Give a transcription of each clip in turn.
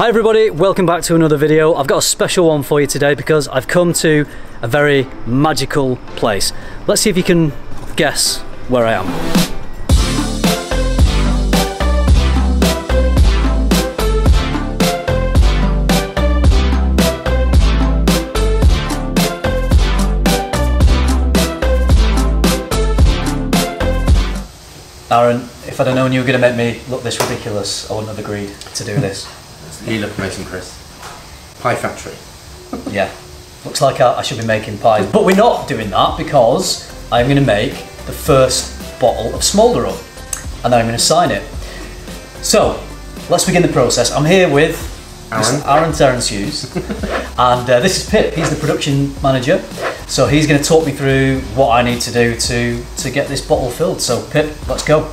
Hi everybody, welcome back to another video. I've got a special one for you today because I've come to a very magical place. Let's see if you can guess where I am. Aaron, if I'd have known you were going to make me look this ridiculous, I wouldn't have agreed to do this. You look amazing, Chris. Pie factory. yeah, looks like I, I should be making pies. But we're not doing that because I'm going to make the first bottle of Smoulder up and then I'm going to sign it. So, let's begin the process. I'm here with Aaron. Aaron Terence Hughes and uh, this is Pip, he's the production manager. So he's going to talk me through what I need to do to, to get this bottle filled. So Pip, let's go.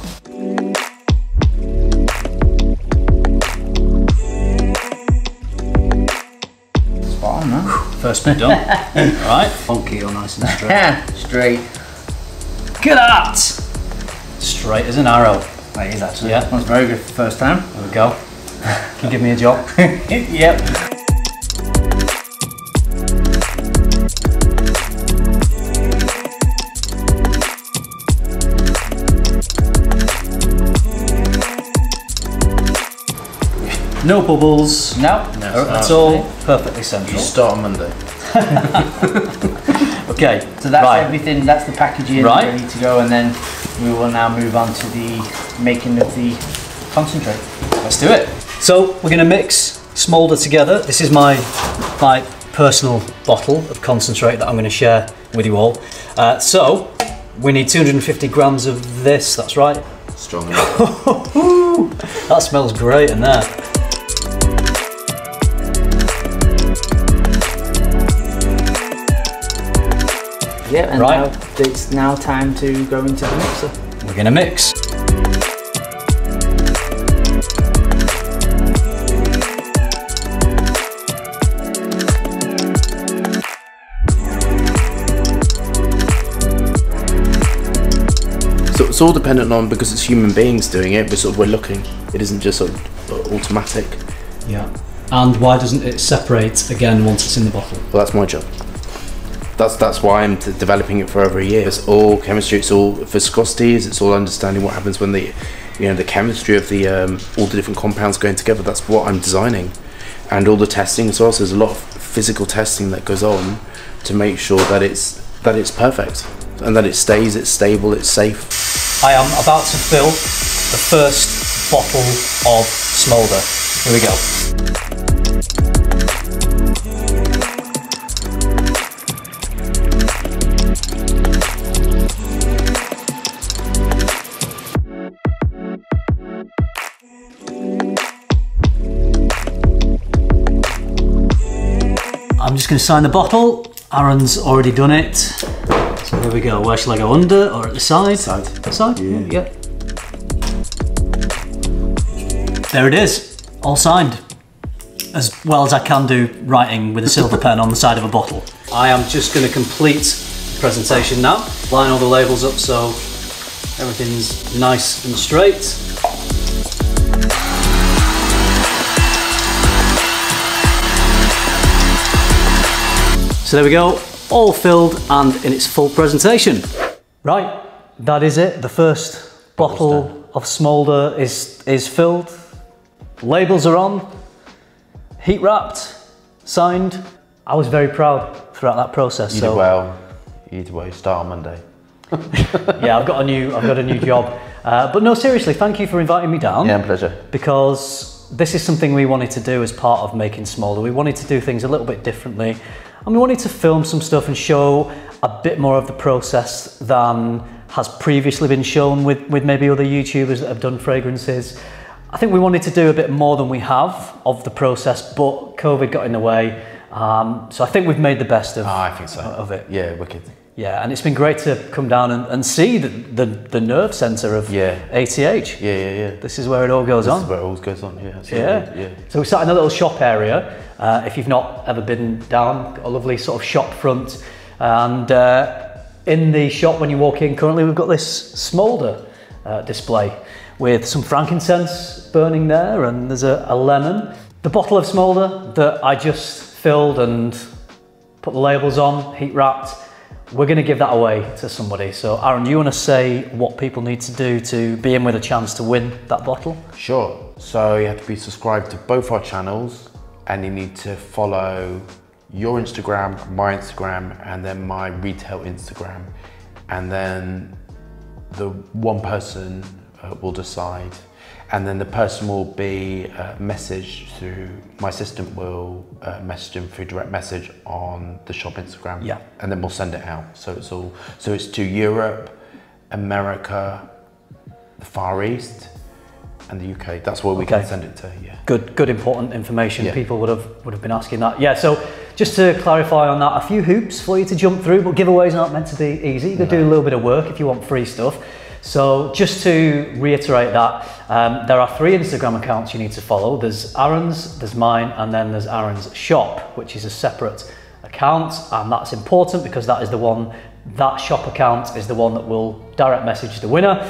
Bit done. Alright, funky or nice and straight. Yeah, straight. Look at that! Straight as an arrow. That is actually. Yeah. That was very good for the first time. There we go. Can you give me a job? yep. No bubbles. No. No. That's all perfectly central. You start on Monday. Okay, So that's right. everything. That's the packaging Right. ready to go, and then we will now move on to the making of the concentrate. Let's do it. So we're going to mix smoulder together. This is my my personal bottle of concentrate that I'm going to share with you all. Uh, so we need 250 grams of this. That's right. Strong enough. That smells great in there. Yeah, and Right. now it's now time to go into the mixer. We're going to mix. So it's all dependent on because it's human beings doing it. We're sort of we're looking. It isn't just sort of uh, automatic. Yeah. And why doesn't it separate again once it's in the bottle? Well, that's my job. That's that's why I'm developing it for over a year. It's all chemistry. It's all viscosities. It's all understanding what happens when the, you know, the chemistry of the um, all the different compounds going together. That's what I'm designing, and all the testing as well. So there's a lot of physical testing that goes on to make sure that it's that it's perfect and that it stays. It's stable. It's safe. I am about to fill the first bottle of smoulder. Here we go. Just going to sign the bottle. Aaron's already done it. So here we go. Where shall I go? Under or at the side? Side. Side? Yeah. There it is. All signed. As well as I can do writing with a silver pen on the side of a bottle. I am just going to complete the presentation now. Line all the labels up so everything's nice and straight. So there we go, all filled and in its full presentation. Right, that is it. The first bottle of smoulder is, is filled. Labels are on, heat wrapped, signed. I was very proud throughout that process. You so did well. You did well. You start on Monday. yeah, I've got a new I've got a new job. Uh, but no, seriously, thank you for inviting me down. Yeah, pleasure. because this is something we wanted to do as part of making Smoulder. We wanted to do things a little bit differently and we wanted to film some stuff and show a bit more of the process than has previously been shown with, with maybe other YouTubers that have done fragrances. I think we wanted to do a bit more than we have of the process, but COVID got in the way. Um, so I think we've made the best of, Oh, I think so. of it. Yeah, wicked. Yeah, and it's been great to come down and, and see the, the, the nerve centre of Yeah. ATH. Yeah, yeah, yeah. This is where it all goes This on. This is where it always goes on. Yeah. Yeah. yeah. So we sat in a little shop area. Uh, if you've not ever been down, a lovely sort of shop front. And uh, in the shop, when you walk in, currently we've got this smoulder uh, display with some frankincense burning there, and there's a, a lemon. The bottle of smoulder that I just filled and put the labels on, heat wrapped, we're going to give that away to somebody. So, Aaron, you want to say what people need to do to be in with a chance to win that bottle? Sure. So you have to be subscribed to both our channels and you need to follow your Instagram, my Instagram, and then my retail Instagram. And then the one person uh, will decide and then the person will be uh, messaged through my assistant will uh, message them through direct message on the shop Instagram. Yeah. And then we'll send it out. So it's all so it's to Europe, America, the Far East, and the UK. That's where we Okay. can send it to. Yeah. Good, good, important information. Yeah. People would have would have been asking that. Yeah. So just to clarify on that, a few hoops for you to jump through, but giveaways aren't meant to be easy. You could do a little bit of work if you want free stuff. So just to reiterate that, um, there are three Instagram accounts you need to follow. There's Aaron's, there's mine, and then there's Aaron's shop, which is a separate account, and that's important because that is the one. That shop account is the one that will direct message the winner.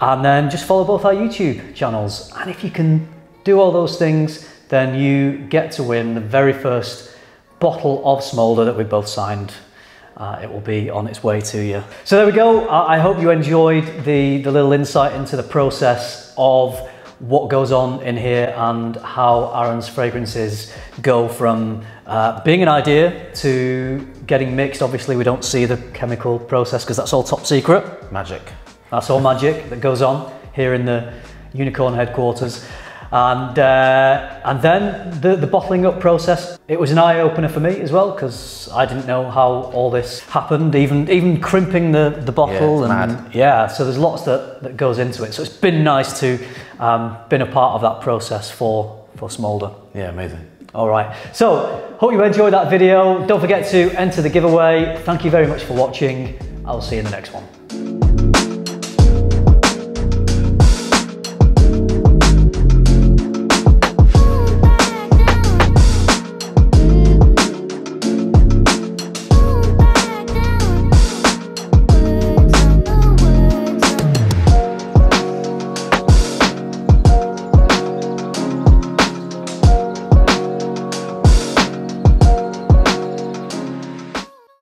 And then just follow both our YouTube channels. And if you can do all those things, then you get to win the very first bottle of Smoulder that we both signed. Uh, it will be on its way to you. So there we go. I I hope you enjoyed the, the little insight into the process of what goes on in here and how Aaron's fragrances go from uh, being an idea to getting mixed. Obviously, we don't see the chemical process because that's all top secret. Magic. That's all magic that goes on here in the Unicorn headquarters. And, uh, and then the, the bottling up process, it was an eye opener for me as well because I didn't know how all this happened, even, even crimping the, the bottle. it's and mad. yeah, so there's lots that, that goes into it. So it's been nice to um, been a part of that process for, for Smoulder. Yeah, amazing. All right. So, hope you enjoyed that video. Don't forget to enter the giveaway. Thank you very much for watching. I'll see you in the next one.